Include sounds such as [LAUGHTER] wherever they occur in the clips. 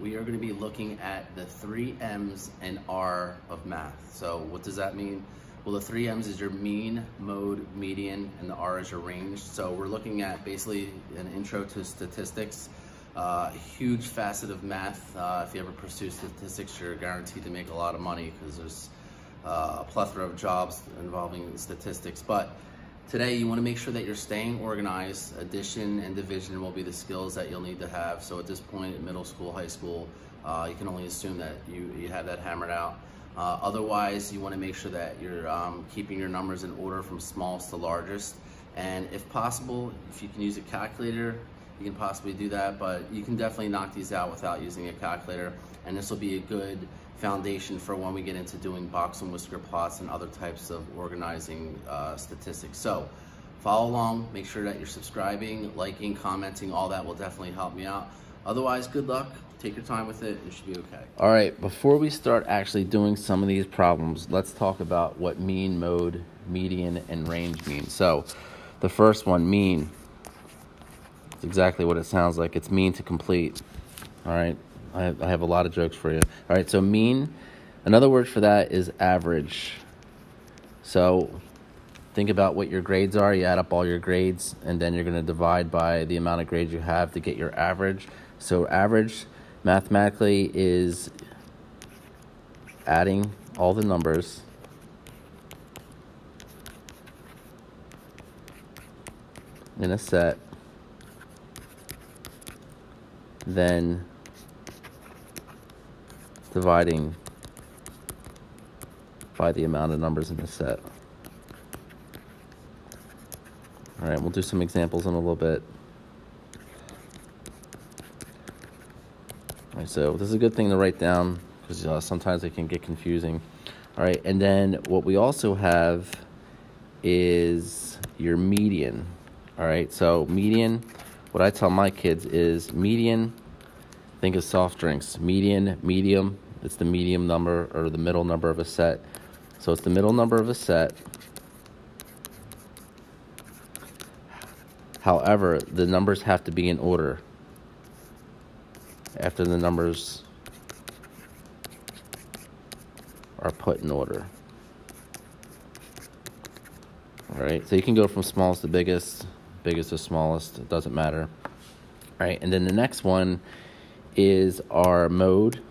we are going to be looking at the three M's and R of math. So what does that mean? Well, the three M's is your mean, mode, median, and the R is your range. So we're looking at basically an intro to statistics, uh, huge facet of math. Uh, if you ever pursue statistics, you're guaranteed to make a lot of money because there's uh, a plethora of jobs involving statistics. But Today, you wanna make sure that you're staying organized. Addition and division will be the skills that you'll need to have. So at this point middle school, high school, uh, you can only assume that you, you have that hammered out. Uh, otherwise, you wanna make sure that you're um, keeping your numbers in order from smallest to largest. And if possible, if you can use a calculator, you can possibly do that, but you can definitely knock these out without using a calculator. And this will be a good foundation for when we get into doing box and whisker plots and other types of organizing uh, statistics. So follow along, make sure that you're subscribing, liking, commenting, all that will definitely help me out. Otherwise, good luck. Take your time with it. It should be okay. All right, before we start actually doing some of these problems, let's talk about what mean, mode, median, and range mean. So the first one, mean, it's exactly what it sounds like. It's mean to complete. All right, I have, I have a lot of jokes for you. All right, so mean, another word for that is average. So think about what your grades are. You add up all your grades, and then you're going to divide by the amount of grades you have to get your average. So average mathematically is adding all the numbers in a set, then dividing by the amount of numbers in the set. All right, we'll do some examples in a little bit. All right, so this is a good thing to write down because uh, sometimes it can get confusing. All right, and then what we also have is your median. All right, so median, what I tell my kids is median Think of soft drinks. Median, medium, it's the medium number or the middle number of a set. So it's the middle number of a set. However, the numbers have to be in order. After the numbers are put in order. All right, so you can go from smallest to biggest, biggest to smallest, it doesn't matter. All right, and then the next one is our mode.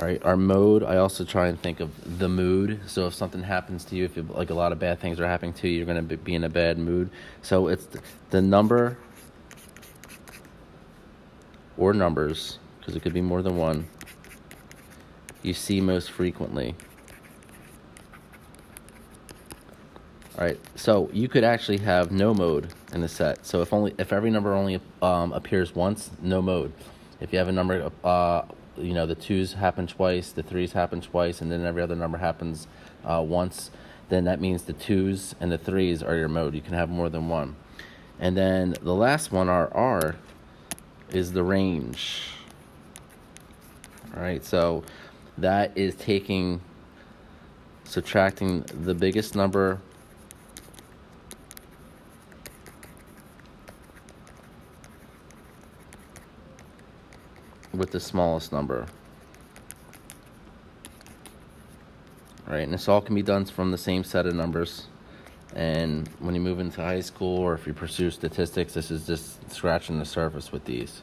All right, our mode, I also try and think of the mood. So if something happens to you, if you, like a lot of bad things are happening to you, you're to be in a bad mood. So it's the number or numbers, because it could be more than one, you see most frequently. All right, so you could actually have no mode in the set. So if only if every number only um, appears once, no mode. If you have a number, uh, you know the twos happen twice, the threes happen twice, and then every other number happens uh, once, then that means the twos and the threes are your mode. You can have more than one. And then the last one, our R, is the range. All right, so that is taking, subtracting the biggest number with the smallest number. Right, and this all can be done from the same set of numbers. And when you move into high school or if you pursue statistics, this is just scratching the surface with these.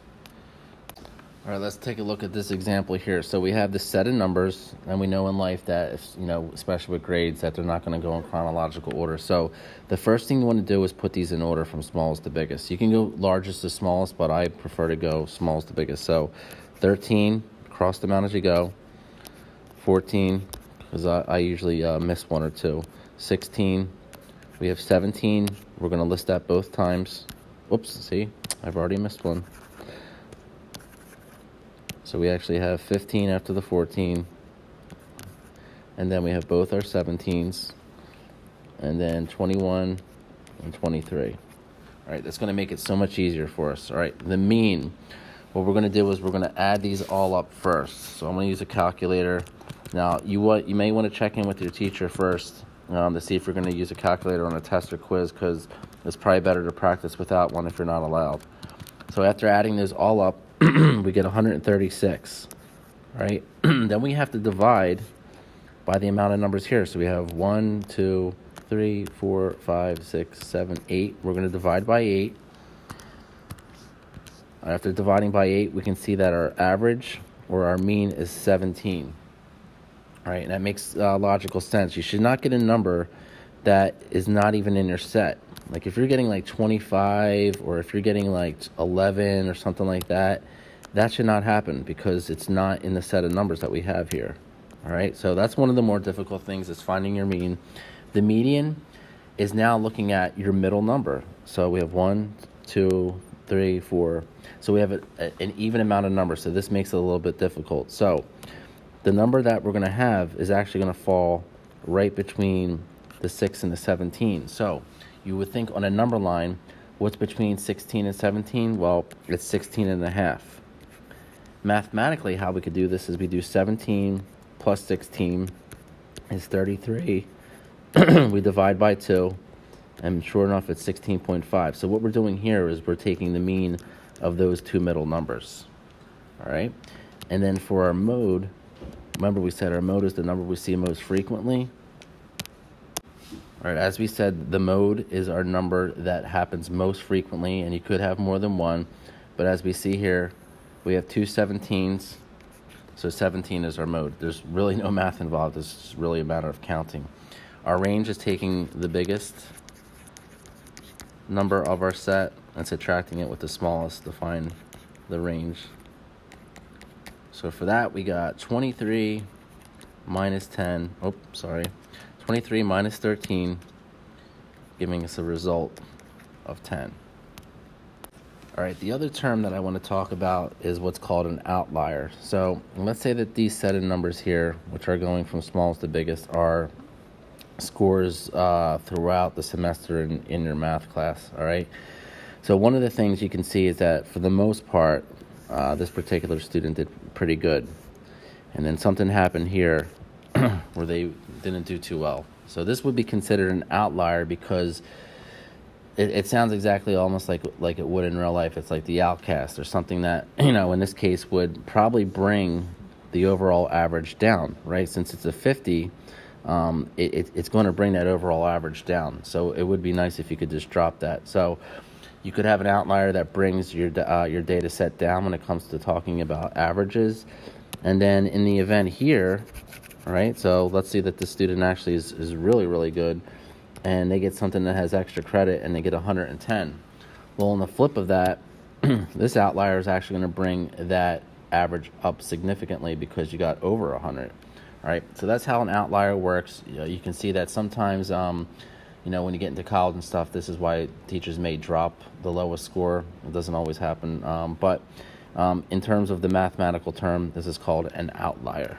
All right, let's take a look at this example here. So we have this set of numbers, and we know in life that, if, you know, especially with grades, that they're not going to go in chronological order. So the first thing you want to do is put these in order from smallest to biggest. You can go largest to smallest, but I prefer to go smallest to biggest. So 13, cross them out as you go. 14, because I, I, usually uh, miss one or two. 16, we have 17. We're going to list that both times. Whoops, see, I've already missed one. So we actually have 15 after the 14. And then we have both our 17s. And then 21 and 23. All right, that's going to make it so much easier for us. All right, the mean. What we're going to do is we're going to add these all up first. So I'm going to use a calculator. Now, you what you may want to check in with your teacher first um, to see if you're going to use a calculator on a test or quiz because it's probably better to practice without one if you're not allowed. So after adding those all up, [CLEARS THROAT] we get 136, right? [CLEARS THROAT] then we have to divide by the amount of numbers here. So we have 1, 2, 3, 4, 5, 6, 7, 8. We're going to divide by 8. After dividing by 8, we can see that our average or our mean is 17. All right, and that makes uh, logical sense. You should not get a number that is not even in your set. Like if you're getting like 25 or if you're getting like 11 or something like that, that should not happen because it's not in the set of numbers that we have here. All right, so that's one of the more difficult things is finding your mean. The median is now looking at your middle number. So we have one, two, three, four. So we have a, a, an even amount of numbers. So this makes it a little bit difficult. So the number that we're going to have is actually going to fall right between the 6 and the 17. So you would think on a number line, what's between 16 and 17? Well, it's 16 and a half. Mathematically, how we could do this is we do 17 plus 16 is 33. [CLEARS THROAT] we divide by 2, and sure enough, it's 16.5. So what we're doing here is we're taking the mean of those two middle numbers. All right? And then for our mode, remember we said our mode is the number we see most frequently. All right, as we said, the mode is our number that happens most frequently, and you could have more than one. But as we see here, we have two 17s, so 17 is our mode. There's really no [LAUGHS] math involved. It's really a matter of counting. Our range is taking the biggest number of our set and subtracting it with the smallest to find the range. So for that, we got 23 minus 10. Oh, sorry. 23 minus 13, giving us a result of 10. All right, the other term that I want to talk about is what's called an outlier. So let's say that these set of numbers here, which are going from smallest to biggest, are scores uh, throughout the semester in, in your math class. All right. So one of the things you can see is that for the most part, uh, this particular student did pretty good, and then something happened here [CLEARS THROAT] where they didn't do too well. So this would be considered an outlier because it, it sounds exactly almost like like it would in real life. It's like the outcast or something that [CLEARS THROAT] you know in this case would probably bring the overall average down, right? Since it's a fifty. Um, it, it, it's going to bring that overall average down. So it would be nice if you could just drop that. So you could have an outlier that brings your uh, your data set down when it comes to talking about averages, and then in the event here, right? So let's see that the student actually is, is really, really good and they get something that has extra credit and they get 110. Well, on the flip of that, [CLEARS THROAT] this outlier is actually going to bring that average up significantly because you got over 100. All right, so that's how an outlier works. You, know, you can see that sometimes, um, you know, when you get into college and stuff, this is why teachers may drop the lowest score. It doesn't always happen, um, but um, in terms of the mathematical term, this is called an outlier.